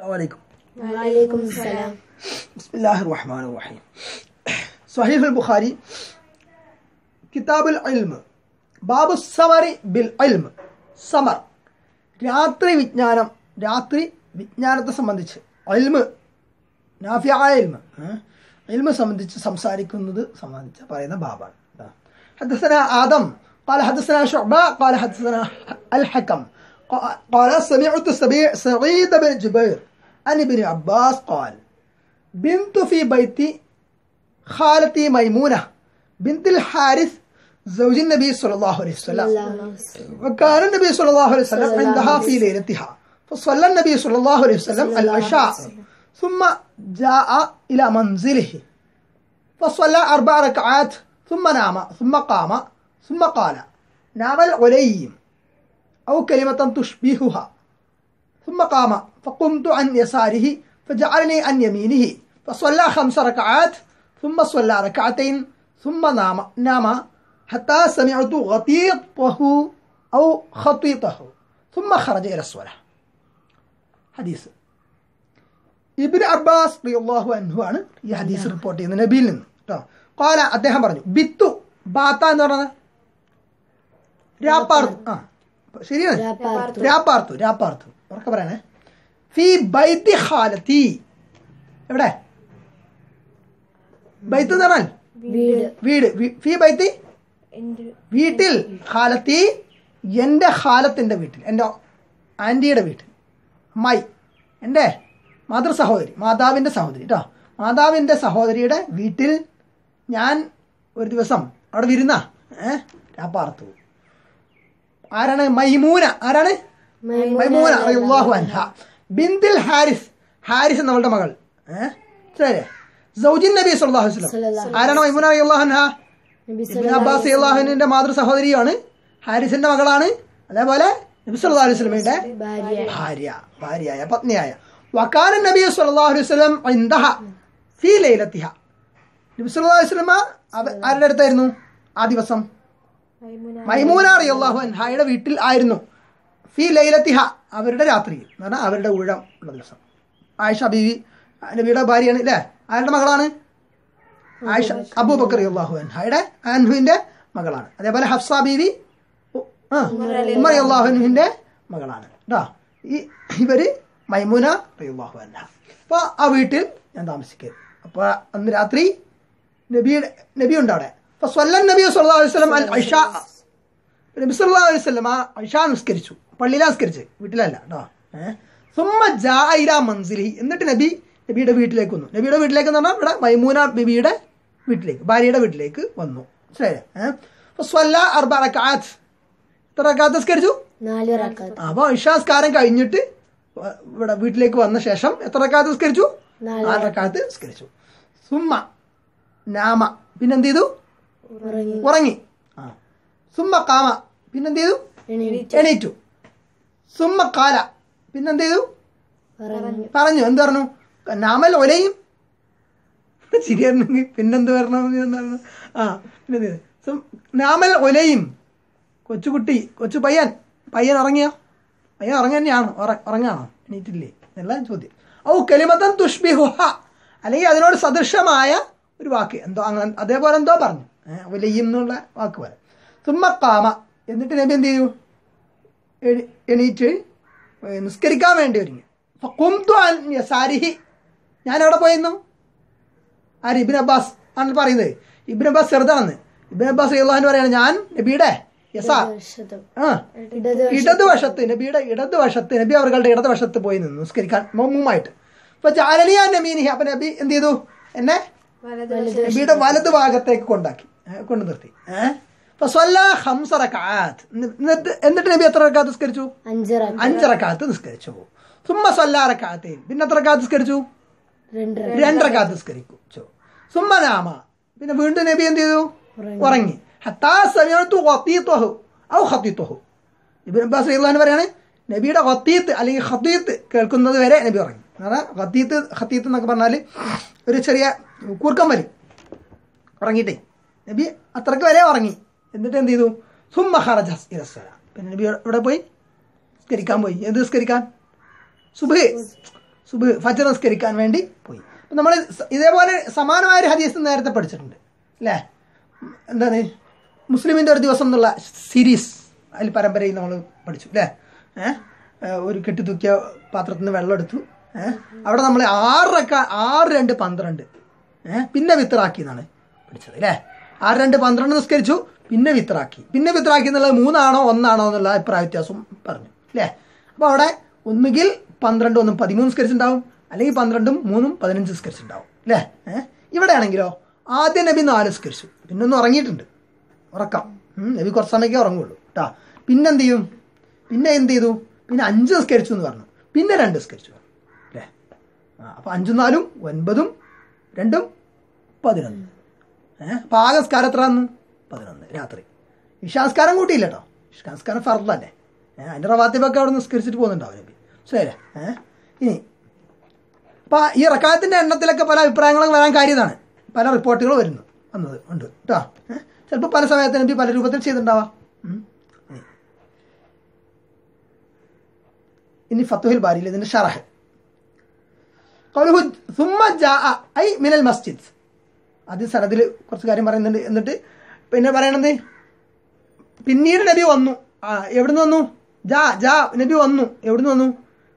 السلام عليكم وعليكم السلام بسم الله الرحمن الرحيم صحيح البخاري كتاب العلم Babu summary bill ഇൽമ് സമർ രാത്രി വിജ്ഞാനം രാത്രി വിജ്ഞാനത്തെ സംബന്ധിച്ച് ഇൽമ് നാഫിയായ ഇൽമ് ഏ? ഇൽമ് സംബന്ധിച്ച് സംസാരിക്കുന്നത് സംബന്ധിച്ച് പറയുന്ന ബാബാണ് ട്ടാ. حدثنا آدم قال حدثنا شعبة قال حدثنا الحكم قا- قال سمعت سبيع- سعيد بن جبير عن ابن عباس قال بنت في بيت خالتي ميمونة بنت الحارث زوج النبي صلى الله عليه وسلم. وكان النبي صلى الله عليه وسلم عندها في ليلتها فصلى النبي صلى الله عليه وسلم العشاء. ثم جاء إلى منزله. فصلى أربع ركعات ثم نام ثم قام ثم قال نام العليم أو كلمة تشبهها. ثم قام فقمت عن يساره فجعلني عن يمينه فصلى خمس ركعات ثم صلى ركعتين ثم نام نام حتى سمعت غطيطه أو خطيطه ثم خرج إلى الصلاة حديث ഇബിൻ അബ്ബാസ് റളിയല്ലാഹു അൻഹു ആണ് ഈ ഹദീസ് റിപ്പോർട്ട് ചെയ്യുന്നത് നബിയിൽ നിന്ന് കേട്ടോ കോല അദ്ദേഹം പറഞ്ഞു ബിത്തു ബാത്ത എന്ന് പറഞ്ഞത് രാപ്പാർത്തു ആ ശരിയാണ് രാപ്പാർത്തു. രാപ്പാർത്തു രാപ്പാർത്തു ഉറക്കെ പറയണേ. ഫി ബൈത്തി ഹാലത്തി എവിടെ? ബൈത്ത് എന്ന് പറഞ്ഞാൽ വീട്. ഫീ ബൈത്തി? വീട്ടിൽ. ഹാലത്തി എന്റെ ഖാലത്തിന്റെ വീട്ടിൽ. എന്റെ ആന്റിയുടെ വീട്ടിൽ. മൈ. എന്റെ മാതൃ സഹോദരി മാതാവിന്റെ സഹോദരി കേട്ടോ മാതാവിന്റെ സഹോദരിയുടെ വീട്ടിൽ ഞാൻ ഒരു ദിവസം അവിടെ വിരുന്ന. ഏഹ് രാപ്പാർത്തു ആരാണ്? മൈമൂന. ആരാണ്? മൈമൂന റളിയല്ലാഹു അൻഹ. ബിന്ദിൽ ഹാരിസ് ഹാരിസ് എന്നവളുടെ മകൾ. ഏഹ് സൗജിൻ നബി സല്ലല്ലാഹു അലൈഹി വസല്ലം. ആരാണ് മൈമൂന റളിയല്ലാഹു അൻഹ? അബ്ബാസ് റളിയല്ലാഹുവിന്റെ മാതൃ സഹോദരിയാണ്. ഹാരിസിന്റെ മകളാണ്. അതേപോലെ നബി സല്ലല്ലാഹു അലൈഹി വസല്ലമയുടെ ഭാര്യ. ഭാര്യ ഭാര്യയായ പത്നിയായ. വക്കാന നബി സല്ലല്ലാഹു അലൈഹി വസല്ലം ഇൻദഹ ഫീ ലൈലത്തിഹ. നബി സല്ലല്ലാഹു അലൈഹി അവ- ആരുടെ അടുത്തായിരുന്നു? ആ ദിവസം. മൈമൂന റളിയല്ലാഹു അൻഹായുടെ വീട്ടിൽ ആയിരുന്നു. ഫി ലൈലത്തിഹ അവരുടെ രാത്രിയിൽ. എന്ന് പറഞ്ഞാൽ അവരുടെ ഊഴം ഉള്ള ദിവസം. ആയിഷ ബീവി നബിയുടെ ഭാര്യയാണ് അല്ലേ ആരുടെ മകളാണ്? ആയിഷ അബൂബക്കർ അള്ളാഹു അൻഹയുടെ അൻഹുവിന്റെ മകളാണ്. അതേപോലെ ഹഫ്സ ബീവി ഉ- ആ, ഉമർ അള്ളാഹുവിന്റെ മകളാണ്. കേട്ടോ ഈ ഇവർ മൈമുന റളിയല്ലാഹു അൻഹ. അപ്പോൾ ആ വീട്ടിൽ ഞാൻ താമസിക്കരുത് അപ്പോൾ അന്ന് രാത്രി നബിയുടെ നബി ഉണ്ട് അവിടെ. അപ്പൊ സ്വല്ലൻ നബി സല്ലല്ലാഹു അലൈഹി അൽ ഐഷ. നബി സല്ലാ അലൈഹി ആ ഐഷ നിസ്കരിച്ചു. പള്ളിയിലാ ആസ്കരിച്ച്. വീട്ടിലല്ല കേട്ടോ ഏഹ് സുമ്മ ജാഇല മൻസിലി. എന്നിട്ട് നബി നബിയുടെ വീട്ടിലേക്ക് വന്നു. നബിയുടെ വീട്ടിലേക്ക് എന്ന് പറഞ്ഞാൽ ഇവിടെ മൈമൂന ബിബിയുടെ വീട്ടിലേക്ക് ഭാര്യയുടെ വീട്ടിലേക്ക് വന്നു. മനസ്സിലായില്ലേ? ഏഹ് അപ്പൊ സ്വല്ല അർബ എത്ര നിസ്കരിച്ചു റക്കാത്ത് അപ്പോൾ ഇഷാസ്കാരം കഴിഞ്ഞിട്ട് ഇവിടെ വീട്ടിലേക്ക് വന്ന ശേഷം എത്ര റക്കാത്ത് നിസ്കരിച്ചു നാല് റക്കാത്ത് നിസ്കരിച്ചു സുമ്മ നാമ. പിന്നെന്ത് ചെയ്തു? ഉറങ്ങി. ആ. സുമ്മ കാമ. പിന്നെന്ത് ചെയ്തു? എണീറ്റു. സുമ്മ കാല. പിന്നെന്ത് ചെയ്തു പറഞ്ഞു. എന്ത് പറഞ്ഞു? നാമൽ ഒലയും ശരിയായിരുന്നെങ്കിൽ പിന്നെന്ത് പറഞ്ഞു. ആ പിന്നെ നാമൽ ഒലയും കൊച്ചുകുട്ടി കൊച്ചു പയ്യൻ. പയ്യൻ ഉറങ്ങിയോ? പയ്യൻ ഉറങ്ങി തന്നെയാണ്. ഉറ- ഉറങ്ങാണോ? എണീറ്റില്ലേ? എന്നെല്ലാം ചോദ്യം. ഔ കലിമത്തൻ തുഷ്ബിഹുഹ. അല്ലെങ്കിൽ അതിനോട് സദൃശമായ ഒരു വാക്ക്. എന്തോ അങ്ങനെ അതേപോലെ എന്തോ പറഞ്ഞു. ഒലയും എന്നുള്ള വാക്ക് പോലെ. തുമ്മ കാമ. എന്നിട്ട് നബി എന്ത് ചെയ്തു എണി- എണീറ്റ് നിസ്കരിക്കാൻ വേണ്ടി ഒരുങ്ങി. ഫഖുംതു അൻ യസാരിഹി. ഞാൻ എവിടെ പോയിരുന്നു ആര്? ഇബിൻ അബ്ബാസ് ആണ് പറയുന്നത്. ഇബിൻ അബ്ബാസ് ചെറുതാണെന്ന്. ഇബിൻ അബ്ബാസ് അള്ളാഹു പറയാണ് ഞാൻ നബിയുടെ യസാ ആ ഇടതുവശത്ത്. നബിയുടെ ഇടതുവശത്ത് നബി അവരുടെ ഇടതുവശത്ത് പോയി നിന്ന് നിസ്കരിക്കാൻ മൊമ്മുമായിട്ട് അപ്പൊ ജാലനിയാ നബീനി അപ്പൊ നബി എന്ത് ചെയ്തു? എന്നെ നബിയുടെ വലതു ഭാഗത്തേക്ക് കൊണ്ടാക്കി കൊണ്ടു നിർത്തി. ഏഹ് എന്നിട്ട് നബി എത്ര റക്കാത്ത് നിസ്കരിച്ചു? അഞ്ച് അഞ്ച് റക്കാത്ത് നിസ്കരിച്ചു. സുമ്മ സ്വല്ല റക്കാത്തേൻ പിന്നെ എത്ര റക്കാത്ത് നിസ്കരിച്ചു? രണ്ട് രണ്ട് റക്കാത്ത് നിസ്കരിച്ചു. സുമ്മ നാമ. പിന്നെ വീണ്ടും നബി എന്ത് ചെയ്തു? ഉറങ്ങി. ഹത്താ സമയത്തു ഔ അബ്ബാസ് പറയാണ് നബിയുടെ ഹത്തീത്ത് അല്ലെങ്കിൽ ഹത്തീത്ത് കേൾക്കുന്നത് വരെ നബി ഉറങ്ങി. ഹത്തീത്ത് ഹത്തീത്ത് എന്നൊക്കെ പറഞ്ഞാൽ ഒരു ചെറിയ കൂർക്കം വലി ഉറങ്ങിയിട്ടേ. നബി അത്രയ്ക്ക് വരെ ഉറങ്ങി. എന്നിട്ട് എന്ത് ചെയ്തു സുമ്മ ഇലസ്സല പിന്നെ നബി ഇവിടെ പോയി? സ്കരിക്കാൻ പോയി. എന്ത് സ്കരിക്കാൻ സുബ് സുബ് ഫജർ നിസ്കരിക്കാൻ വേണ്ടി പോയി. അപ്പം നമ്മൾ ഇതേപോലെ സമാനമായ ഒരു ഹദീസ് നേരത്തെ പഠിച്ചിട്ടുണ്ട്. അല്ലേ? എന്താണ്? മുസ്ലിമിന്റെ ഒരു ദിവസം എന്നുള്ള സീരീസ് അതിൽ പരമ്പരയിൽ നമ്മൾ പഠിച്ചു. അല്ലേ? ഒരു കെട്ടി തൂക്കിയ പാത്രത്തിൽ നിന്ന് വെള്ളം എടുത്തു. അവിടെ നമ്മൾ ആറക്ക ആറ് രണ്ട് പന്ത്രണ്ട്. പിന്നെ വിത്തറാക്കി എന്നാണ് പഠിച്ചത്. അല്ലേ? ആറ് രണ്ട് പന്ത്രണ്ട് നിസ്കരിച്ചു. പിന്നെ വിത്രാക്കി. പിന്നെ വിത്രാക്കി എന്നുള്ളത് മൂന്നാണോ ഒന്നാണോ എന്നുള്ള അഭിപ്രായ വ്യത്യാസം പറഞ്ഞു. അല്ലേ അപ്പോൾ അവിടെ ഒന്നുകിൽ പന്ത്രണ്ട് ഒന്നും പതിമൂന്ന് നിസ്കരിച്ചിട്ടുണ്ടാവും അല്ലെങ്കിൽ പന്ത്രണ്ടും മൂന്നും പതിനഞ്ച് നിസ്കരിച്ചിട്ടുണ്ടാവും അല്ലേ ഇവിടെ ആണെങ്കിലോ ആദ്യം നബി നാല് സ്കരിച്ചു പിന്നെ ഒന്ന് ഉറങ്ങിയിട്ടുണ്ട്. ഉറക്കാം. നബി കുറച്ച് സമയമൊക്കെ ഉറങ്ങുള്ളൂ. കേട്ടോ പിന്നെ എന്ത് ചെയ്യും? പിന്നെ എന്ത് ചെയ്തു? പിന്നെ അഞ്ച് സ്കരിച്ചു എന്ന് പറഞ്ഞു. പിന്നെ രണ്ട് സ്കരിച്ചു അല്ലേ ആ അപ്പോൾ അഞ്ചും നാലും ഒൻപതും രണ്ടും പതിനൊന്ന്. ഏഹ് അപ്പോൾ ആകെ നിസ്കാരം എത്ര പതിനൊന്ന് രാത്രി. ഇഷാസ്കാരം കൂട്ടിയില്ല കേട്ടോ ഇഷാസ്കാരം ഫർദല്ലേ അതിന്റെ റവാത്തിബൊക്കെ അവിടെ നിസ്കരിച്ചിട്ട് പോകുന്നുണ്ടാവും നബി. ശരി ഇനി. അപ്പോൾ ഈ റക്കായത്തിന്റെ എണ്ണത്തിലൊക്കെ പല അഭിപ്രായങ്ങളും വരാൻ കാര്യതാണ്. പല റിപ്പോർട്ടുകൾ വരുന്നു വന്നത് ഉണ്ട്. കേട്ടോ ചിലപ്പോൾ പല സമയത്ത് നബി പല രൂപത്തിൽ ചെയ്തിട്ടുണ്ടാവാം. ഇനി. ഫത്തുഹിൽ ബാരിയിൽ ഇതിന്റെ ഷറഹ്. ജാ ഐ മിനൽ മസ്ജിദ്. അത് സനദിൽ കുറച്ച് കാര്യം പറയുന്നുണ്ട് എന്നിട്ട് പിന്നെ പറയണത്? പിന്നീട് നബി വന്നു. ആ എവിടുന്ന് വന്നു? ജാ ജാ നബി വന്നു. എവിടുന്ന് വന്നു?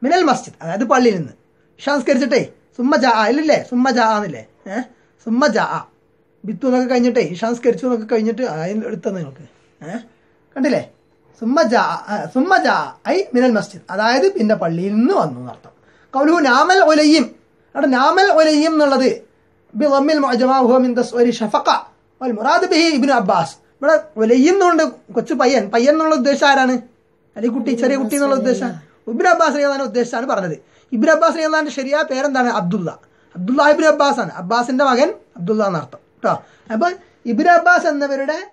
മിനൽ മസ്ജിദ് അതായത് പള്ളിയിൽ നിന്ന്. ഇഷാംസ്കരിച്ചിട്ടേ സുമ്മ ജാ ഇല്ലല്ലേ? സുമ്മ ജാ എന്നില്ലേ? ഏഹ് സുമ്മ ജാ. ബിത്തു എന്നൊക്കെ കഴിഞ്ഞിട്ടേ ഇഷാംസ്കരിച്ചു എന്നൊക്കെ കഴിഞ്ഞിട്ട് അതായത് എടുത്തത് നിങ്ങൾക്ക് ഏഹ് കണ്ടില്ലേ? സുമ്മ ജാ സുമ്മ ജാ ഐ മിനൽ മസ്ജിദ്. അതായത് പിന്നെ പള്ളിയിൽ നിന്ന് വന്നു എന്നർത്ഥം. കൗലു നാമൽ ഒലയും അവിടെ നാമൽ ഒലയും എന്നുള്ളത് ബി റമ്മിൽ ഷഫഖ. മുറാദ് ബിഹി ഇബിന് അബ്ബാസ്. ഇവിടെ വലയ്യുന്നുണ്ട് കൊച്ചു പയ്യൻ. പയ്യൻ എന്നുള്ള ഉദ്ദേശം ആരാണ്? അല്ലെങ്കിൽ കുട്ടി ചെറിയ കുട്ടി എന്നുള്ള ഉദ്ദേശം? ഇബിൻ അബ്ബാസ് റിയാദാന്റെ ഉദ്ദേശമാണ് പറഞ്ഞത്. ഇബിൻ അബ്ബാസ് റിയാദാന്റെ ശരിയായ പേരെന്താണ്? അബ്ദുല്ല അബ്ദുല്ലാ ഇബിൻ അബ്ബാസ് ആണ് അബ്ബാസിന്റെ മകൻ അബ്ദുല്ല എന്നർത്ഥം. കേട്ടോ അപ്പോൾ ഇബിൻ അബ്ബാസ് എന്നവരുടെ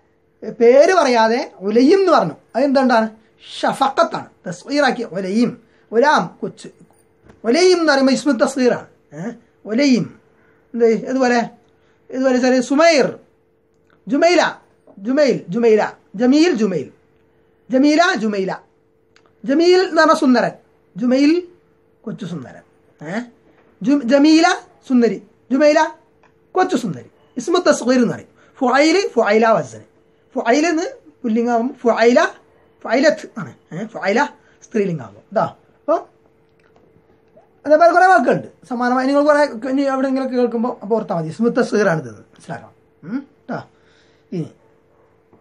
പേര് പറയാതെ ഒലയും എന്ന് പറഞ്ഞു. അതെന്താണ് ഷഫക്കത്താണ് തസ്വീറാക്കിയ ഒലയും. ഒലാം കൊച്ച്. ഒലയും എന്ന് പറയുമ്പോൾ ഇസ്മു തസ്വീറാണ്. ഒലയും. എന്ത്? ഇതുപോലെ ഇതുപോലെ ചെറിയ സുമൈർ. ജുമൈല ജുമൈൽ ജുമൈല ജമീൽ ജുമൈൽ. ജമീല ജുമൈല. ജമീൽ എന്ന് പറഞ്ഞ സുന്ദരൻ. ജുമൈൽ കൊച്ചു സുന്ദരൻ. ഏ? ജു- ജമീല സുന്ദരി. ജുമൈല കൊച്ചു സുന്ദരി. ഇസ്മു തസ്ഗീർ എന്ന് പറയും. ഫുഐൽ ഫുഐല വസന് ഫുഐൽ എന്ന് പുല്ലിംഗാവും. ഫുഐല ഫൈലത്ത് ആണ്. ഏ? ഫുഐല സ്ത്രീലിംഗാകുമ്പോൾ ഇതാ അപ്പോൾ അതേപോലെ കുറേ വാക്കുകളുണ്ട്. സമാനമായി നിങ്ങൾ കുറേ ഇനി എവിടെയെങ്കിലും കേൾക്കുമ്പോൾ അപ്പോൾ ഓർത്താൽ മതി. സ്മിത്ത സീറാണിത് മനസ്സിലാക്കണം ഉം, ട്ടാ. ഇനി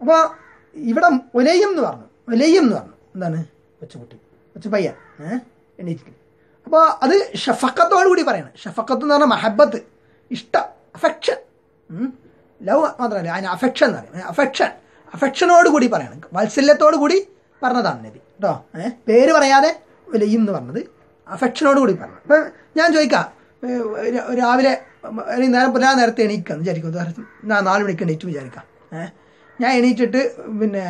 അപ്പോൾ ഇവിടെ ഒലയും എന്ന് പറഞ്ഞു. ഒലയും എന്ന് പറഞ്ഞു. എന്താണ്? കൊച്ചുകുട്ടി കൊച്ചു പയ്യ ഏഹ് എണീറ്റിട്ട് അപ്പോൾ അത് ഷഫക്കത്തോടു കൂടി പറയണം ഷഫക്കത്ത് എന്ന് പറഞ്ഞാൽ മഹബത്ത്. ഇഷ്ടം അഫെക്ഷൻ ലവ് മാത്രമല്ല അതിന് അഫെക്ഷൻ എന്ന് പറയും. അഫെക്ഷൻ അഫെക്ഷനോട് കൂടി പറയണം. വാത്സല്യത്തോടു കൂടി പറഞ്ഞതാണ് നബി. കേട്ടോ? ഏഹ് പേര് പറയാതെ ഒലയും എന്ന് പറഞ്ഞത് അഫെക്ഷനോട് കൂടി പറഞ്ഞു അപ്പം ഞാൻ ചോദിക്കാം. രാവിലെ നേരം പുലാ നേരത്തെ എണീക്കാം എന്ന് വിചാരിക്കും ഞാൻ നാല് മണിക്ക് എണീറ്റ് വിചാരിക്കാം. ഞാൻ എണീറ്റിട്ട് പിന്നെ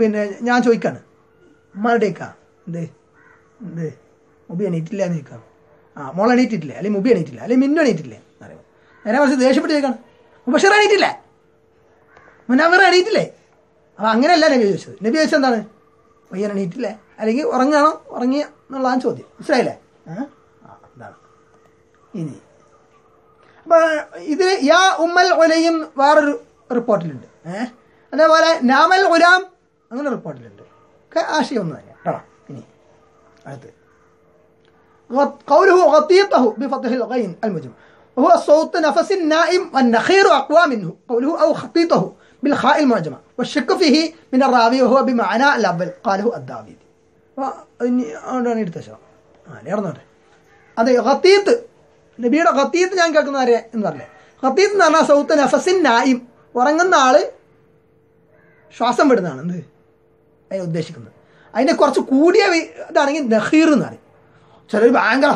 പിന്നെ ഞാൻ ചോദിക്കാണ്. ഉമ്മാരുടെയൊക്കെ എന്ത്? എന്ത്? മുബി എണീറ്റില്ല എന്ന് ചോദിക്കാം ആ മോൾ എണീറ്റിട്ടില്ലേ? അല്ലെങ്കിൽ മുബി എണീറ്റില്ല? അല്ലെങ്കിൽ മിന്നു എണീറ്റില്ലേ? എന്ന് പറയുമ്പോൾ നേരെ കുറച്ച് ദേഷ്യപ്പെട്ട് ചോദിക്കണം. മുബഷർ എണീറ്റില്ലേ? മുനാവർ എണീറ്റില്ലേ? അപ്പം അങ്ങനെയല്ല നബി ചോദിച്ചത്. നബി ചോദിച്ചത് എന്താണ്? പയ്യൻ എണീറ്റില്ലേ. അല്ലെങ്കിൽ ഉറങ്ങാണോ ഉറങ്ങിയ എന്നുള്ളതാണ് ചോദ്യം. മനസ്സിലായില്ലേ? എന്താണ്? ഇനി. അപ്പം ഇതിൽ യാ ഉമ്മൽ ഒലയും വേറൊരു റിപ്പോർട്ടിലുണ്ട് ഏഹ് അതേപോലെ നാമൽ ഉലാം അങ്ങനെ റിപ്പോർട്ടിലുണ്ട് ഒക്കെ ആശയം ഒന്ന് തന്നെ കേട്ടോ ഇനി അടുത്ത് غط- قوله غطيطه بفتح الغين المجمع وهو صوت نفس النائم والنخير أقوى منه قوله أو خطيطه بالخاء المعجمة والشك فيه من الراوي وهو بمعنى الأول قاله الداوود അതുകൊണ്ടാണ് എടുത്തശോ ആ നേർന്നോട്ടെ അതെ ഖത്തീത്ത് നബിയുടെ ഖത്തീത്ത് ഞാൻ കേൾക്കുന്ന ആരെ എന്ന് പറഞ്ഞേ ഖത്തീത്ത് എന്ന് പറഞ്ഞാൽ സൗത്ത് നഫസിൻ നായിം ഉറങ്ങുന്ന ആൾ ശ്വാസം വിടുന്നതാണ്. എന്ത്? അതിനെ ഉദ്ദേശിക്കുന്നത്. അതിനെ കുറച്ച് കൂടിയ ഇതാണെങ്കിൽ നഹീർ എന്ന് പറയും. ചിലർ ഭയങ്കര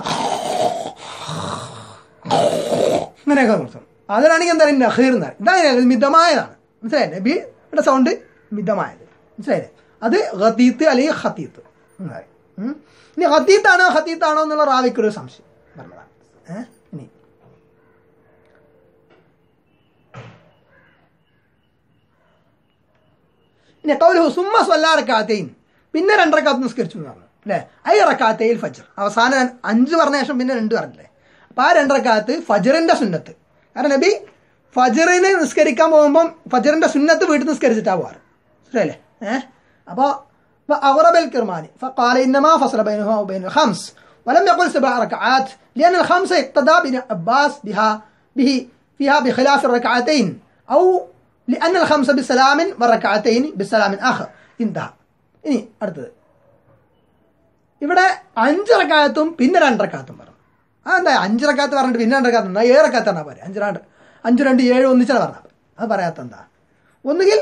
അങ്ങനെയൊക്കെ നിർത്തും. അതിനാണെങ്കിൽ എന്താ പറയുക? നഹീർ എന്ന് പറയും. ഇതാണ് ഇത് മിതമായതാണ്. മനസ്സിലായി നബിയുടെ സൗണ്ട് മിതമായത്. മനസ്സിലായില്ലേ? അത് ഖത്തീത്ത് അല്ലെങ്കിൽ ഹത്തീത്ത് എന്ന് പറയും. ഇനി ഹത്തീത്താണോ ഹത്തീത്താണോ എന്നുള്ള റാവിക്കൊരു സംശയം. പറഞ്ഞതാണ് ഏഹ്? ഇനി ഇനി കൗലുഹു സുമ്മ സ്വല്ലാറക്കാത്തയും പിന്നെ രണ്ടരക്കാത്ത് നിസ്കരിച്ചു എന്ന് പറഞ്ഞു അല്ലേ ഐ റക്കാത്തയിൽ ഫജർ അവസാനം ര- അഞ്ച് പറഞ്ഞ ശേഷം പിന്നെ രണ്ട് പറഞ്ഞില്ലേ അപ്പം ആ രണ്ടറക്കാത്ത് ഫജറിന്റെ സുന്നത്ത് കാരണം നബി ഫജറിന് നിസ്കരിക്കാൻ പോകുമ്പം ഫജറിന്റെ സുന്നത്ത് വീട്ടിൽ നിസ്കരിച്ചിട്ടാ പോവാറ് ശരിയല്ലേ ഏഹ് അപ്പോൾ فأغرب الكرماني فقال إنما فصل بينهما وبين الخمس ولم يقل سبع ركعات لأن الخمس اقتدى بن عباس بها به فيها بخلاف الركعتين أو لأن الخمس بسلام والركعتين بسلام آخر انتهى ഇനി അടുത്തത് ഇവിടെ അഞ്ചിറക്കാലത്തും പിന്നെ രണ്ടരക്കാലത്തും പറഞ്ഞു ആ എന്താ അഞ്ചിറക്കാലത്ത് പറഞ്ഞിട്ട് പിന്നെ രണ്ടരക്കാലത്ത് എന്നാ ഏറക്കാലത്ത് പറഞ്ഞാൽ പോരെ അഞ്ച് രണ്ട് അഞ്ച് രണ്ട് ഏഴ് ഒന്നിച്ചാണ് പറഞ്ഞാൽ പോരെ. അത് പറയാത്ത എന്താ ഒന്നുകിൽ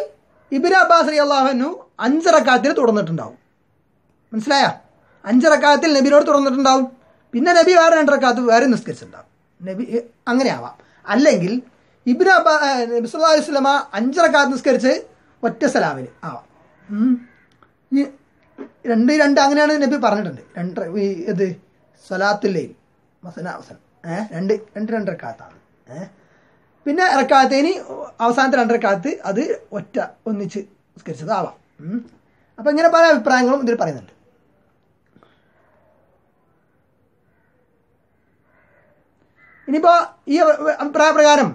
ഇബിൻ അബ്ബാസ് അലി അള്ളാഹുനു അഞ്ചിറക്കാലത്തിൽ തുടർന്നിട്ടുണ്ടാവും മനസ്സിലായ അഞ്ചിറക്കാലത്തിൽ നബിനോട് തുറന്നിട്ടുണ്ടാവും പിന്നെ നബി വേറെ രണ്ടരക്കാലത്ത് വേറെ നിസ്കരിച്ചിട്ടുണ്ടാവും നബി എ, അങ്ങനെ ആവാം അല്ലെങ്കിൽ ഇബിൻ അബ്ബാ ഏ, നബി സല്ലാ അലൈഹി നിസ്കരിച്ച് ഒറ്റ സലാമിൽ ആവാം. രണ്ട് രണ്ട് അങ്ങനെയാണ് നബി പറഞ്ഞിട്ടുണ്ട്. രണ്ട് ഈ ഇത് സലാത്തുല്ലയിൽ മസന അവസരം ഏഹ് രണ്ട് രണ്ട് രണ്ടരക്കാത്താണ് പിന്നെ ഇറക്കാത്തേന് അവസാനത്തെ രണ്ടരക്കാലത്ത് അത് ഒറ്റ ഒന്നിച്ച് നിസ്കരിച്ചത് ആവാം. അപ്പം ഇങ്ങനെ പല അഭിപ്രായങ്ങളും ഇതിൽ പറയുന്നുണ്ട്. ഇനിയിപ്പോ ഈ അഭിപ്രായ പ്രകാരം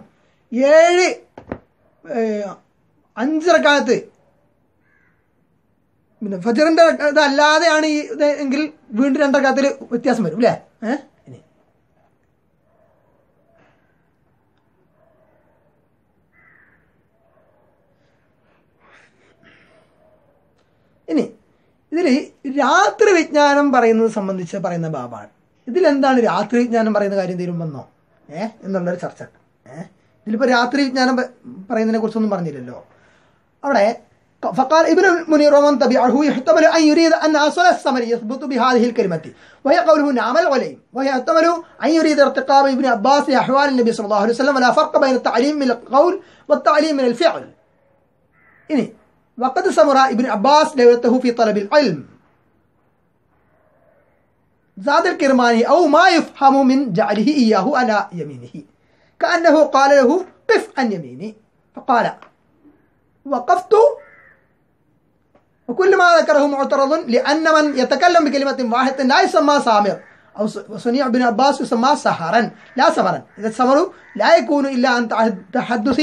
ഏഴ് അഞ്ചരക്കാലത്ത്. പിന്നെ ഫജറിന്റെ ഇതല്ലാതെയാണ് ഈ ഇത് എങ്കിൽ വീണ്ടും രണ്ടരക്കാലത്തിൽ വ്യത്യാസം വരും അല്ലേ ഏഹ് ഇനി. ഇതിൽ രാത്രി വിജ്ഞാനം പറയുന്നത് സംബന്ധിച്ച് പറയുന്ന ബാബാണ് ഇതിലെന്താണ് രാത്രി വിജ്ഞാനം പറയുന്ന കാര്യം എന്തെങ്കിലും വന്നോ? ഏ? എന്നുള്ളൊരു ചർച്ച. ഏ? ഇതിലിപ്പോ രാത്രി വിജ്ഞാനം പ- പറയുന്നതിനെ കുറിച്ചൊന്നും പറഞ്ഞില്ലല്ലോ അവിടെ فقال ابن المنير ومن تبعه يحتمل أن يريد أن أصل الثمر يثبت بهذه الكلمة وهي قوله نعم العليم وهي يحتمل أن يريد ارتقاب ابن عباس لأحوال النبي صلى الله عليه وسلم ولا فرق بين التعليم من القول والتعليم من الفعل إني وقد سمر ابن عباس ليلته في طلب العلم زاد الكرماني أو ما يفهم من جعله إياه على يمينه كأنه قال له قف عن يميني فقال وقفت وكل ما ذكره معترض لأن من يتكلم بكلمة واحدة لا يسمى سامر أو صنيع بن عباس يسمى سهرا لا سمرا إذا السمر لا يكون إلا عن تحدث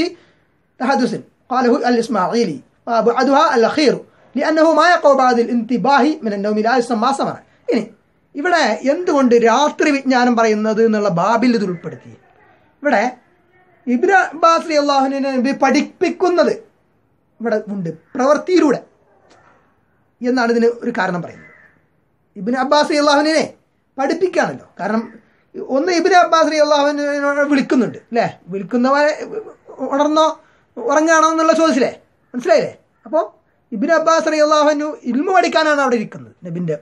تحدث قاله الإسماعيلي وأبعدها الأخير لأنه ما يقع بعد الانتباه من النوم لا يسمى سمرا ഇനി ഇവിടെ എന്തുകൊണ്ട് രാത്രി വിജ്ഞാനം പറയുന്നത് എന്നുള്ള ബാബിൽ ഇത് ഉൾപ്പെടുത്തി ഇവിടെ ഇബ്ര അബ്ബാസ് അള്ളാഹുവിനെ പഠിപ്പിക്കുന്നത് ഇവിടെ ഉണ്ട് പ്രവൃത്തിയിലൂടെ എന്നാണ് ഇതിന് ഒരു കാരണം പറയുന്നത്. ഇബിൻ അബ്ബാസ് അള്ളാഹുവിനെ പഠിപ്പിക്കുകയാണല്ലോ. കാരണം ഒന്ന് ഇബിൻ അബ്ബാസ് അള്ളാഹുവിനെ വിളിക്കുന്നുണ്ട് അല്ലേ? വിളിക്കുന്നവരെ ഉണർന്നോ ഉറങ്ങാണോ എന്നുള്ള ചോദിച്ചില്ലേ മനസ്സിലായില്ലേ? അപ്പോൾ ഇബിൻ അബ്ബാസ് അലി അള്ളാഹുനു ഇൽമ പഠിക്കാനാണ് അവിടെ ഇരിക്കുന്നത്. നബിന്റെ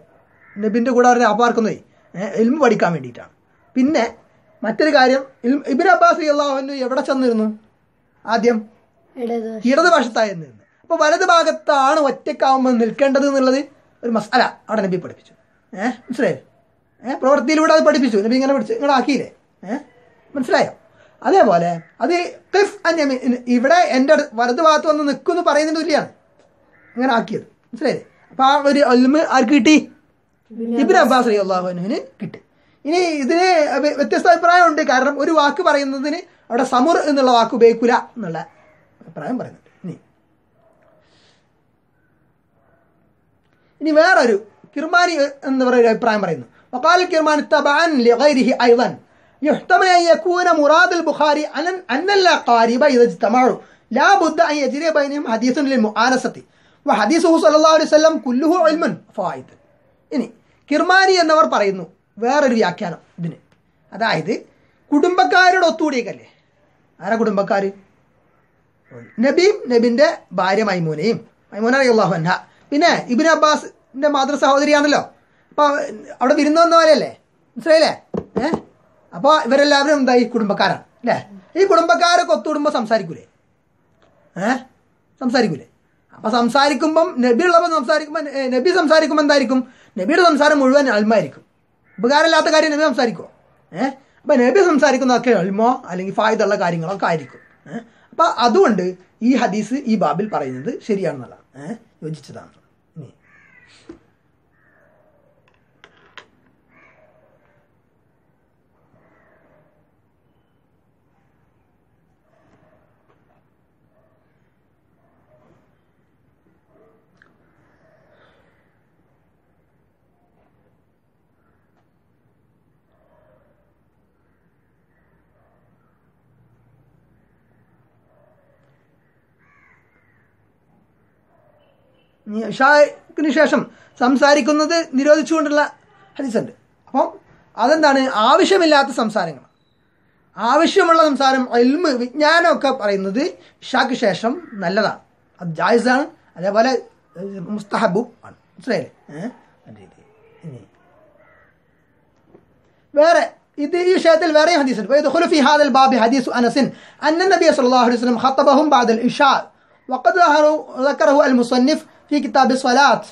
നബിന്റെ കൂടെ അവരെ അപ്പാർക്കുന്നതേ ഇൽമ പഠിക്കാൻ വേണ്ടിയിട്ടാണ്. പിന്നെ മറ്റൊരു കാര്യം ഇബിൻ അബ്ബാസ് അള്ളാഹുവിന് എവിടെ ചെന്നിരുന്നു? ആദ്യം ഇടതുവശം ഇടതുവശത്തായി നിന്ന് അപ്പോൾ വലത് ഭാഗത്താണ് ഒറ്റക്കാവുമ്പോൾ നിൽക്കേണ്ടത് എന്നുള്ളത് ഒരു മസാല അവിടെ നബി പഠിപ്പിച്ചു. ഏഹ് മനസ്സിലായോ? ഏഹ് പ്രവൃത്തിയിലൂടെ അത് പഠിപ്പിച്ചു. നബി ഇങ്ങനെ പഠിച്ചു. ഇങ്ങനെ ആക്കിയില്ലേ? ഏഹ് മനസ്സിലായോ? അതേപോലെ അത് ക്ലിഫ് അന്യമി ഇവിടെ എന്റെ വലത് ഭാഗത്ത് വന്ന് നിൽക്കുമെന്ന് പറയുന്നതിന്റെ തുല്യാണ് അങ്ങനെ ആക്കിയത്. മനസ്സിലായില്ലേ? അപ്പോൾ ആ ഒരു ഒൽമ് ആർക്ക് കിട്ടി? ഇബിൻ അബ്ബാസ്. അലി അള്ളാഹുവിന് കിട്ടി. ഇനി ഇതിന് വ്യ- വ്യത്യസ്ത അഭിപ്രായമുണ്ട് കാരണം ഒരു വാക്ക് പറയുന്നതിന് അവിടെ സമുർ എന്നുള്ള വാക്ക് ഉപയോഗിക്കില്ല എന്നുള്ള അഭിപ്രായം പറയുന്നുണ്ട് ഇനി ഇനി വേറൊരു കിർമാനി എന്ന് പറയുന്ന ഒരു അഭിപ്രായം പറയുന്നു وقال الكرماني تبعا لغيره أيضا يحتمل أن يكون مراد البخاري أن أن الأقارب إذا اجتمعوا لا بد أن يجري بينهم حديث للمؤانسة وحديثه صلى الله عليه وسلم كله علم فائد ഇനി കിർമാനി എന്നവർ പറയുന്നു വേറൊരു വ്യാഖ്യാനം ഇതിന്. അതായത് കുടുംബക്കാരുടെ ഒത്തുകൂടിയേക്കല്ലേ? ആരാ കുടുംബക്കാർ നബിയും നബിന്റെ ഭാര്യ മൈമൂനയും. മൈമൂന അള്ളാഹു അൻഹ. പിന്നെ ഇബിൻ അബ്ബാസിന്റെ മാതൃ സഹോദരിയാണല്ലോ. അപ്പൊ അവിടെ വിരുന്ന് വന്നവരല്ലേ മനസ്സിലായില്ലേ? ഏഹ് അപ്പൊ ഇവരെല്ലാവരും എന്തായി കുടുംബക്കാരാണ്? അല്ലേ? ഈ കുടുംബക്കാരൊക്കെ ഒത്തുകൂടുമ്പോൾ സംസാരിക്കൂലേ? ഏഹ് സംസാരിക്കൂലേ? അപ്പൊ സംസാരിക്കുമ്പം നബി ഉള്ളപ്പോൾ സംസാരിക്കുമ്പോൾ ഏ, നബി സംസാരിക്കുമ്പോൾ എന്തായിരിക്കും? നബിയുടെ സംസാരം മുഴുവൻ അൽമായിരിക്കും ഉപകാരമില്ലാത്ത കാര്യം നബി സംസാരിക്കുമോ ഏഹ് അപ്പം നബി സംസാരിക്കുന്നതൊക്കെ അൽമോ അല്ലെങ്കിൽ ഫായുതുള്ള കാര്യങ്ങളൊക്കെ ആയിരിക്കും. ഏഹ് അപ്പം അതുകൊണ്ട് ഈ ഹദീസ് ഈ ബാബിൽ പറയുന്നത് ശരിയാണെന്നുള്ള ഏഹ് യോജിച്ചതാണ് ഇനി ഇനി ഇഷാക്കിന് ശേഷം സംസാരിക്കുന്നത് നിരോധിച്ചുകൊണ്ടുള്ള ഹദീസുണ്ട് അപ്പം അതെന്താണ് ആവശ്യമില്ലാത്ത സംസാരങ്ങൾ ആവശ്യമുള്ള സംസാരം എൽമ് വിജ്ഞാനമൊക്കെ പറയുന്നത് ഇഷാക്ക് ശേഷം നല്ലതാണ് അത് ജായിസാണ് അതേപോലെ ഏഹ്, മുസ്തഹബും ആണ് മനസ്സിലായില്ലേ ഏഹ്? അത് ഇത്. ഇനി വേറെ ഇത് ഈ വിഷയത്തിൽ വേറെയും ഹദീസുണ്ട് ويدخل في هذا الباب حديث انس ان النبي صلى الله عليه وسلم خطبهم بعد العشاء وقد ظهروا- ذكره المصنف في كتاب الصلاة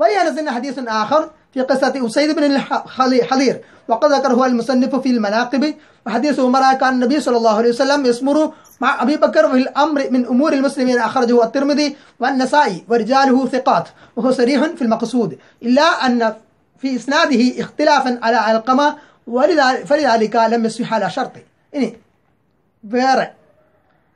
ولأنس حديث آخر في قصة أسيد بن الحضير وقد ذكره المصنف في المناقب وحديث عمر كان النبي صلى الله عليه وسلم يسمر مع أبي بكر في الأمر من أمور المسلمين أخرجه الترمذي والنسائي ورجاله ثقات وهو صريح في المقصود إلا أن في إسناده اختلافا على علقمة ولذلك فلذلك لم يصح على شرطه ഇനി വേറെ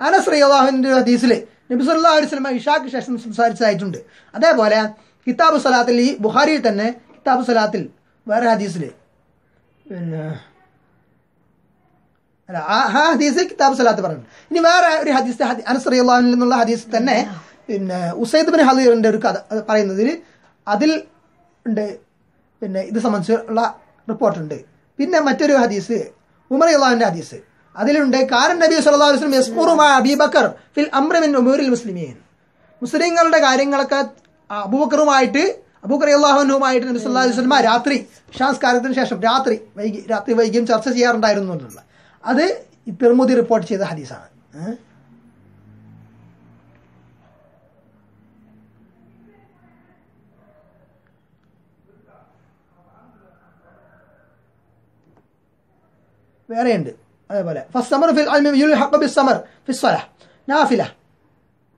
അനസ് റിയാഹുവിൻ്റെ ഹദീസിൽ നബി സല്ലല്ലാഹു അലൈഹി വസല്ലം ഇഷാക്ക് ശേഷം സംസാരിച്ചതായിട്ടുണ്ട്. അതേപോലെ കിതാബ് സലാത്തിൽ ഈ ബുഹാരിയിൽ തന്നെ കിതാബ് സലാത്തിൽ വേറെ ഹദീസിൽ. പിന്നെ അല്ല ആ ഹദീസ് കിതാബ് സലാത്ത് പറയുന്നു ഇനി വേറെ ഒരു ഹദീസ് ഹദി- അനസ് റിയാഹുവിൽ നിന്നുള്ള ഹദീസ് തന്നെ പിന്നെ ഉസൈദ് ബിൻ ഹദീറിന്റെ ഒരു കഥ പറയുന്നതിൽ അതിൽ ഉണ്ട്. പിന്നെ ഇത് സംബന്ധിച്ചുള്ള റിപ്പോർട്ടുണ്ട്. പിന്നെ മറ്റൊരു ഹദീസ് ഉമർ അള്ളാഹുവിന്റെ ഹദീസ്. അതിലുണ്ട് കാരൻ നബി സല്ലല്ലാഹു അലൈഹി വസല്ലം യസ്മുറു മാ അബീബക്കർ ഫിൽ അമ്രമിൻ മിൻ ഉമൂരിൽ മുസ്ലിമീൻ. മുസ്ലിങ്ങളുടെ കാര്യങ്ങളൊക്കെ അബൂബക്കറുമായിട്ട് അബൂബക്കർ അള്ളാഹുനുമായിട്ട് നബി അലൈഹി വസല്ലം രാത്രി സംസ്കാരത്തിന് ശേഷം രാത്രി വൈകി രാത്രി വൈകിയും ചർച്ച ചെയ്യാറുണ്ടായിരുന്നു എന്നുള്ള അത് തിർമുതി റിപ്പോർട്ട് ചെയ്ത ഹദീസാണ്? വേറെയുണ്ട്. അതേപോലെ فالسمر في العلم يلحق بالسمر في الصلاة نافلة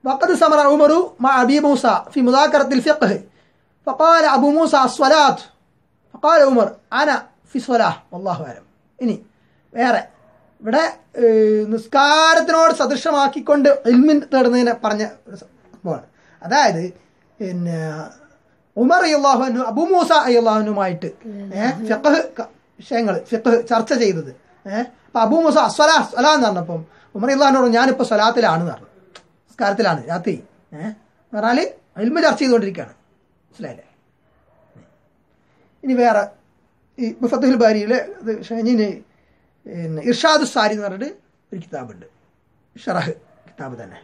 وقد سمر عمر مع أبي موسى في مذاكرة الفقه فقال أبو موسى الصلاة فقال عمر أنا في صلاة والله أعلم ഇനി വേറെ ഇവിടെ ഏഹ്, നിസ്കാരത്തിനോട് സദൃശമാക്കിക്കൊണ്ട് ഇൽമിൻ തേടുന്നതിനെ പറഞ്ഞ ഒരു സംഭവമാണ് അതായത് പിന്നെ ഉമർ അയ്യാഹുനു അബു മൂസ അയ്യാഹുനുമായിട്ട് ഏഹ് ഫിഖ് വിഷയങ്ങൾ ഫിഖ് ചർച്ച ചെയ്തത് ഏഹ് അപ്പൊ അബൂ മുസാ അസ്വല അസ്വല എന്ന് പറഞ്ഞപ്പം ഉമർ അള്ളാഹിനോട് ഞാനിപ്പോ സ്വലാത്തിലാണ് പറഞ്ഞു. സംസ്കാരത്തിലാണ് രാത്രി. ഏഹ് പറഞ്ഞാൽ ഇൽമ ചർച്ച ചെയ്തുകൊണ്ടിരിക്കുകയാണ്. മനസ്സിലായില്ലേ? ഇനി വേറെ ഈ ഫത്തുൽ ബാരിയിലെ ഇത് ഷഹീന് പിന്നെ ഇർഷാദ് സാരി എന്ന് പറഞ്ഞിട്ട് ഒരു കിതാബുണ്ട്. ഷറഹ് കിതാബ് തന്നെ.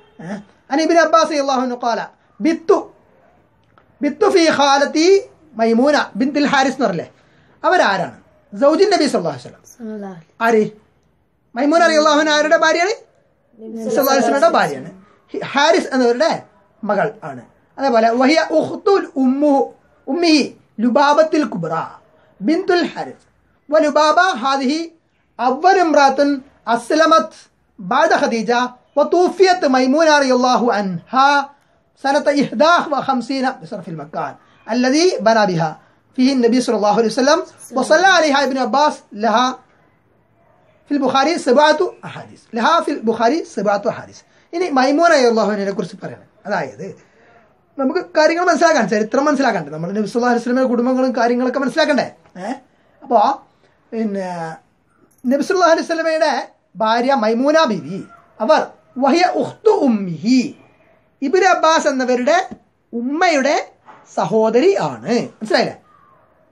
അനിബിൻ അബ്ബാസ് അള്ളാഹു കാല ബിത്തു ബിത്തു ഫി ഖാലത്തി മൈമൂന ബിൻ തിൽ ഹാരിസ് എന്ന് പറഞ്ഞില്ലേ? അവരാരാണ്? സൗജിൻ നബി അള്ളാഹു സല്ലല്ലാഹു ആര് മൈമൂന അലി അള്ളാഹുന ആരുടെ ഭാര്യയാണ് സല്ലാസ്ലയുടെ ഭാര്യയാണ് ഹി- ഹാരിസ് എന്നവരുടെ മകൾ ആണ് അതേപോലെ വഹിയ ഉഖ്തുൽ ഉമ്മു ഉമ്മിഹി ലുബാബത്തിൽ കുബ്ര ബിന്തുൽ ഹാരിസ് വലുബാബ ഹാദിഹി അവൽ ഇമ്രാത്തുൻ അസ്ലമത് بعد خديجة وتوفيت ميمونة رضي الله عنها سنة إحدى وخمسين بصرف المكان الذي بنى بها فيه النبي صلى الله عليه وسلم وصلى عليها ابن عباس لها ഫിൽ ബുഖാരി സെബാത്തു അഹാദിസ് ലഹാ ഫിൽ ബുഖാരി സെബാത്തു അഹാദിസ് ഇനി മൈമൂന അള്ളാഹുവിനെ കുറിച്ച് പറയണം. അതായത് നമുക്ക് കാര്യങ്ങൾ മനസ്സിലാക്കാൻ ചരിത്രം മനസ്സിലാക്കണ്ടേ? നമ്മൾ നബി സല്ലല്ലാഹു അലൈഹി വസല്ലമയുടെ കുടുംബങ്ങളും കാര്യങ്ങളൊക്കെ മനസ്സിലാക്കണ്ടേ? ഏഹ് അപ്പോൾ പിന്നെ നബി സല്ലല്ലാഹു അലൈഹി വസല്ലമയുടെ ഭാര്യ മൈമൂന ബിവി അവർ വഹിയ ഉഖ്തു ഉമ്മിഹി. ഇബ്നു അബ്ബാസ് എന്നവരുടെ ഉമ്മയുടെ സഹോദരി ആണ്. മനസ്സിലായില്ലേ?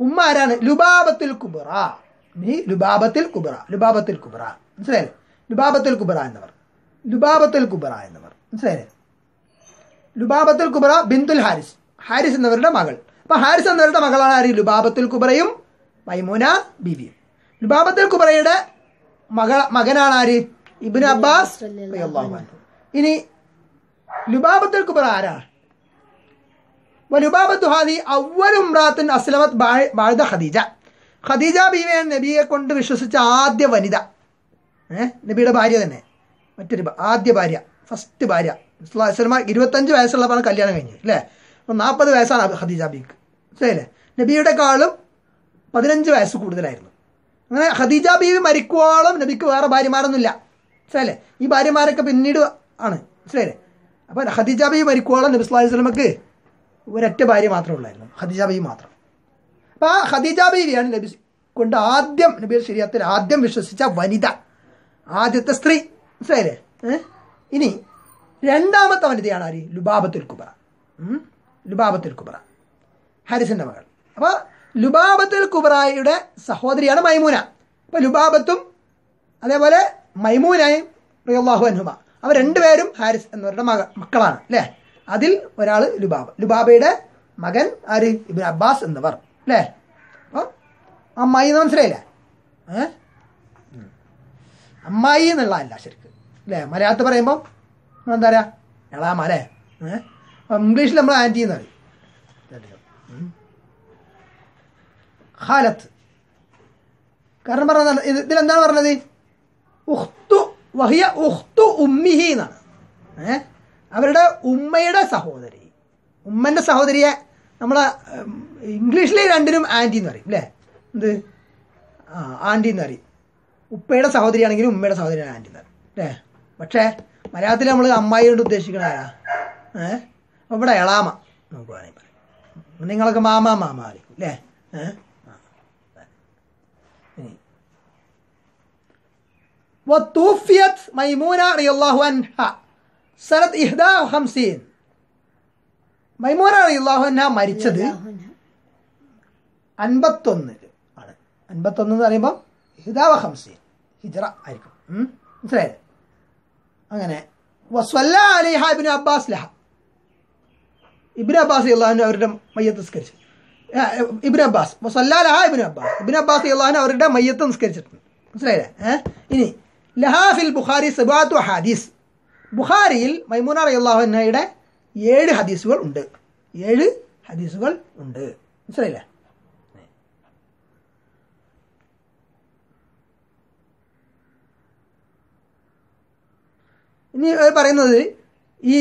ഉമ്മ ആരാണ്? ലുബാബത്തുൽ കുബറ. ഈ ലുബാബത്തിൽ കുബറ ലുബാബത്തിൽ കുബറ മനസ്സിലായില്ലേ? ലുബാബത്തിൽ കുബറ എന്നവർ. ലുബാബത്തിൽ കുബറ എന്നവർ. മനസ്സിലായില്ലേ? ലുബാബത്തുൽ കുബറ ബിന്ദുൽ ഹാരിസ്. ഹാരിസ് എന്നവരുടെ മകൾ. അപ്പൊ ഹാരിസ് എന്നവരുടെ മകളാണ് ആര്? ലുബാബത്തുൽ കുബറയും മൈമൂന ബിവിയും. ലുബാബത്തുൽ കുബറയുടെ മകൾ മകനാണ് ആര്? ഇബിൻ അബ്ബാസ് ഇനി ലുബാബത്തുൽ കുബറ ആരാണ് വലുബാബത്തു ഹാദി അവൽ റാത്തിൻ അസ്ലമത് ബാഴ്ദ ഖദീജ. ഖദീജ ബീവിയാണ് നബിയെ കൊണ്ട് വിശ്വസിച്ച ആദ്യ വനിത. ഏഹ് നബിയുടെ ഭാര്യ തന്നെ. മറ്റൊരു ആദ്യ ഭാര്യ. ഫസ്റ്റ് ഭാര്യ. സ്വലമ ഇരുപത്തഞ്ച് വയസ്സുള്ളപ്പോൾ കല്യാണം കഴിഞ്ഞു. അല്ലേ? അപ്പം നാൽപ്പത് വയസ്സാണ് ഖദീജ ബീക്ക്. ശരിയല്ലേ നബിയുടെ കാളും പതിനഞ്ച് വയസ്സ് കൂടുതലായിരുന്നു. അങ്ങനെ ഖദീജ ബീവി മരിക്കുവോളം നബിക്ക് വേറെ ഭാര്യമാരൊന്നുമില്ല. ശരിയല്ലേ ഈ ഭാര്യമാരൊക്കെ പിന്നീട് ആണ്. ശരിയല്ലേ അപ്പം ഖദീജ ബീവി മരിക്കുവോളം നബി സ്വലാഹി അലൈഹി വസല്ലമക്ക് ഒരൊറ്റ ഭാര്യ മാത്രമേ ഉള്ളായിരുന്നു. ഖദീജ ബീവി മാത്രം. അപ്പം ഖദീജ ബീവിയാണ് നബി കൊണ്ട് ആദ്യം നബിയുടെ ശരീരത്തിൽ ആദ്യം വിശ്വസിച്ച വനിത ആദ്യത്തെ സ്ത്രീ. മനസ്സിലായില്ലേ? ഇനി രണ്ടാമത്തെ വനിതയാണ് ആര്? ലുബാബത്തുൽ കുബറ? ലുബാബത്തുൽ കുബറ ഹാരിസിന്റെ മകൾ. അപ്പൊ ലുബാബത്തുൽ കുബറായിയുടെ സഹോദരിയാണ് മൈമൂന. അപ്പൊ ലുബാബത്തും അതേപോലെ മൈമൂനയും റിയല്ലാഹു അനുമ അവർ രണ്ടുപേരും ഹാരിസ് എന്നവരുടെ മക മക്കളാണ് അല്ലേ? അതിൽ ഒരാൾ ലുബാബ. ലുബാബയുടെ മകൻ ആര്? ഇബിൻ അബ്ബാസ് എന്നിവർ. അല്ലേ അമ്മായി എന്ന് മനസ്സിലായില്ലേ. അമ്മായി എന്നുള്ള അല്ല ശരിക്ക്. അല്ലേ മലയാളത്തിൽ പറയുമ്പോൾ എന്താ പറയുക എളാമ അല്ലേ ഇംഗ്ലീഷിൽ നമ്മൾ ആന്റി എന്ന് പറയും. ഹാലത്ത് കാരണം പറഞ്ഞത് ഇത് ഇതിലെന്താണ് പറഞ്ഞത്? ഉഹ്തു വഹിയ ഉഹ്തു ഉമ്മിഹി എന്നാണ്. ഏ? അവരുടെ ഉമ്മയുടെ സഹോദരി. ഉമ്മന്റെ സഹോദരിയെ നമ്മളെ ഉം, ഇംഗ്ലീഷിൽ രണ്ടിനും ആൻറ്റി എന്ന് പറയും അല്ലേ എന്ത് ആ ആൻറ്റി എന്ന് പറയും ഉപ്പയുടെ സഹോദരിയാണെങ്കിലും ഉമ്മയുടെ സഹോദരിയാണ് ആൻറ്റി എന്ന് പറയും അല്ലേ പക്ഷേ മലയാളത്തിൽ നമ്മൾ അമ്മായി കൊണ്ട് ഉദ്ദേശിക്കണ ആരാ ഏ അപ്പോൾ ഇവിടെ എളാമ നമുക്ക് വേണമെങ്കിൽ പറയാം നിങ്ങളൊക്കെ മാമ മാമ ആയിരിക്കും അല്ലേ ഏ ആ. ഇനി وتوفيت ميمونة رضي الله عنها سنة 51 മൈമൂന അൻഹ മരിച്ചത് അൻപത്തൊന്നിൽ ആണ്. അൻപത്തൊന്ന് എന്ന് പറയുമ്പോൾ ഹിദാവ ഹംസീൻ ഹിജറ ആയിരിക്കും. മനസ്സിലായത് അങ്ങനെ. വസ്വല്ല അലിഹ അബ്ബാസ് ലഹ. ഇബ്നു അബ്ബാസ് അള്ളാഹു അവരുടെ മയ്യത്ത് നിസ്കരിച്ചു. Ibn Abbas. വസ്വല്ല ലഹ ഇബ്നു അബ്ബാസ്. ഇബിൻ അബ്ബാസ് അള്ളാഹു അവരുടെ മയ്യത്ത് നിസ്കരിച്ചിട്ടുണ്ട്. മനസ്സിലായില്ലേ? ഏഹ് ഇനി ലഹാഫിൽ ബുഖാരി സബാത്തു ഹാദീസ് ബുഖാരിയിൽ മൈമൂന റളിയല്ലാഹുവിനയുടെ ഏഴ് ഹദീസുകൾ ഉണ്ട്. ഏഴ് ഹദീസുകൾ ഉണ്ട്. മനസ്സിലായില്ലേ? ഇനി പറയുന്നത് ഈ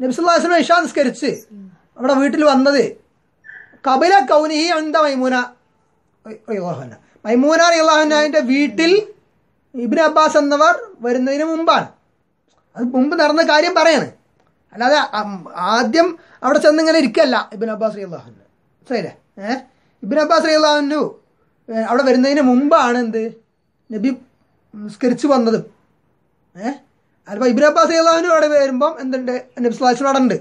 നബ്സുല്ലാസ്ലം ഇഷാ അവിടെ വീട്ടിൽ വന്നത് കപില കൗനിഹി അന്ത മൈമൂന മൈമൂന അള്ളാഹുവിന്റെ വീട്ടിൽ ഇബിൻ അബ്ബാസ് എന്നവർ വരുന്നതിന് മുമ്പാണ്. അത് മുമ്പ് നടന്ന കാര്യം പറയാണ്. അല്ലാതെ ആദ്യം അവിടെ ചെന്ന് ഇങ്ങനെ ഇരിക്കല്ല ഇബിൻ അബ്ബാസ് അള്ളാഹുന് ശരിയല്ലേ ഏഹ് ഇബിൻ അബ്ബാസ് അള്ളാഹുനു അവിടെ വരുന്നതിന് മുമ്പാണ് എന്ത്? നബി നിസ്കരിച്ചു വന്നതും. ഏഹ് അതിപ്പോൾ ഇബിൻ അബ്ബാസ് അള്ളാഹുനു അവിടെ വരുമ്പം എന്തുണ്ട്? നബി സ്ലാസിന് അവിടെ ഉണ്ട്.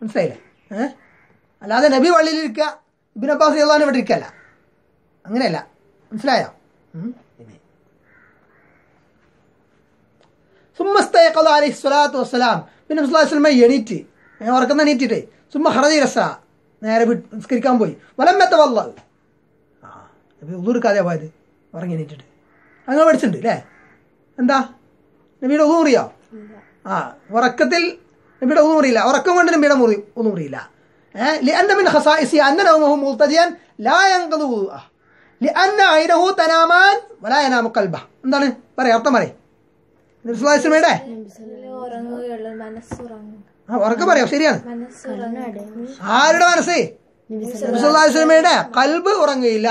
മനസ്സിലായില്ലേ? ഏഹ് അല്ലാതെ നബി വള്ളിയിലിരിക്കുക ഇബിൻ അബ്ബാസ് അള്ളാഹുനു ഇവിടെ ഇരിക്കല്ല. അങ്ങനെയല്ല. മനസ്സിലായോ? പിന്നെ എണീറ്റ്. ഉറക്കുന്ന എണീറ്റിട്ടേ. രസ. നേരെ നിസ്കരിക്കാൻ പോയി. വലമ്മത്തെ വല്ല പോയത്. ഉറങ്ങി എണീറ്റിട്ട്. അങ്ങനെ പഠിച്ചിട്ടുണ്ട് അല്ലേ എന്താ? ആ ഉറക്കത്തിൽ ഒന്നും ഉറക്കം കൊണ്ട് മുറി ഒന്നും ഏഹ് അന്നമിൻ അന്നനവും ലായങ്കതു ആ ينقض وضوءه لأن عينه تنامان ولا ينام قلبه എന്താണ് പറയാം അർത്ഥം പറയും നബി സ്വല്ലല്ലാഹു അലൈഹി വസല്ലമയുടെ ഉറങ്ങുകയുള്ളൂ മനസ്സുറങ്ങും ആ ഉറക്കെ പറയാം ശരിയാണ് മനസ്സുറങ്ങും ആരുടെ മനസ്സ് നബി നബി സല്ലല്ലാഹു അലൈഹി വസല്ലമയുടെ കൽബ് ഉറങ്ങുകയില്ല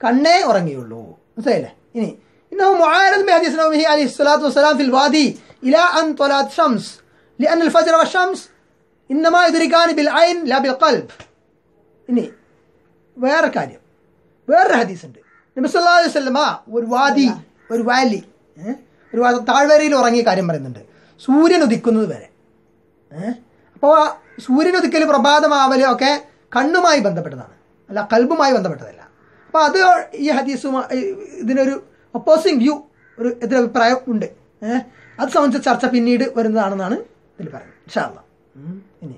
കണ്ണേ ഉറങ്ങുകയുള്ളൂ മനസ്സിലായില്ലേ ഇനി إنه معارض بحديث نومه عليه الصلاة والسلام في الوادي إلى أن طلعت الشمس لأن الفجر والشمس إنما يدركان بالعين لا بالقلب ഇനി വേറെ കാര്യം വേറൊരു ഹദീസ് ഉണ്ട് ഒരു വാദി ഒരു വാലി ഒരു താഴ്വരയിൽ ഉറങ്ങിയ കാര്യം പറയുന്നുണ്ട്. സൂര്യൻ ഉദിക്കുന്നത് വരെ. അപ്പോൾ സൂര്യൻ ഉദിക്കൽ പ്രഭാതമാവലും ഒക്കെ കണ്ണുമായി ബന്ധപ്പെട്ടതാണ്. അല്ല കൽബുമായി ബന്ധപ്പെട്ടതല്ല. അപ്പോൾ അത് ഈ ഹദീസുമായി ഇതിനൊരു ഒപ്പോസിങ് വ്യൂ ഒരു എതിരഭിപ്രായം ഉണ്ട്. അത് സംബന്ധിച്ച ചർച്ച പിന്നീട് വരുന്നതാണെന്നാണ് ഇതിൽ പറയുന്നത്. ഇൻഷാല്ല. ഇനി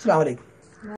السلام عليكم.